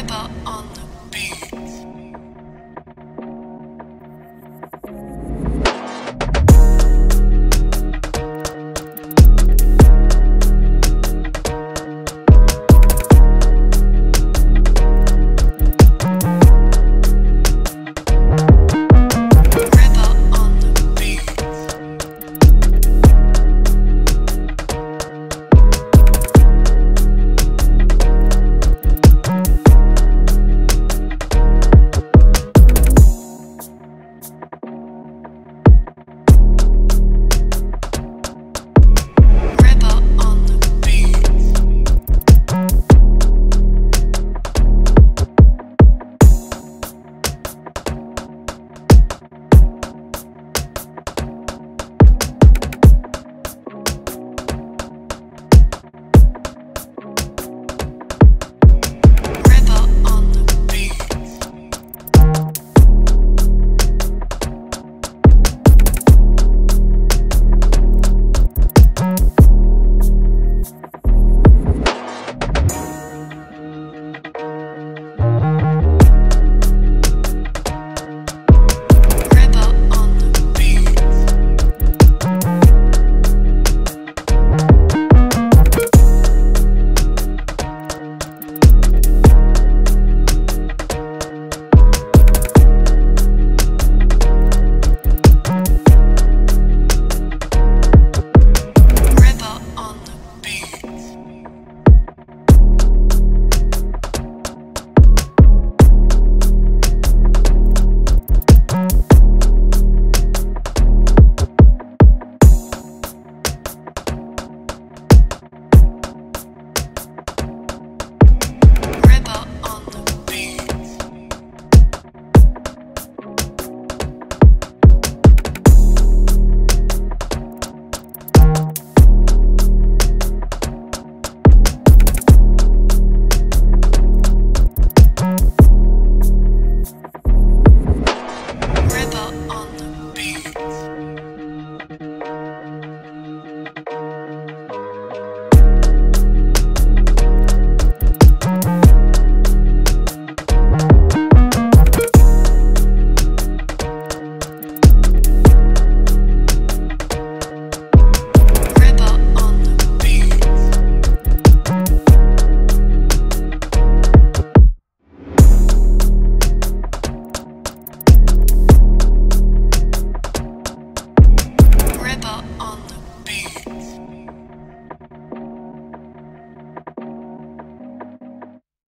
Ripper on the beat.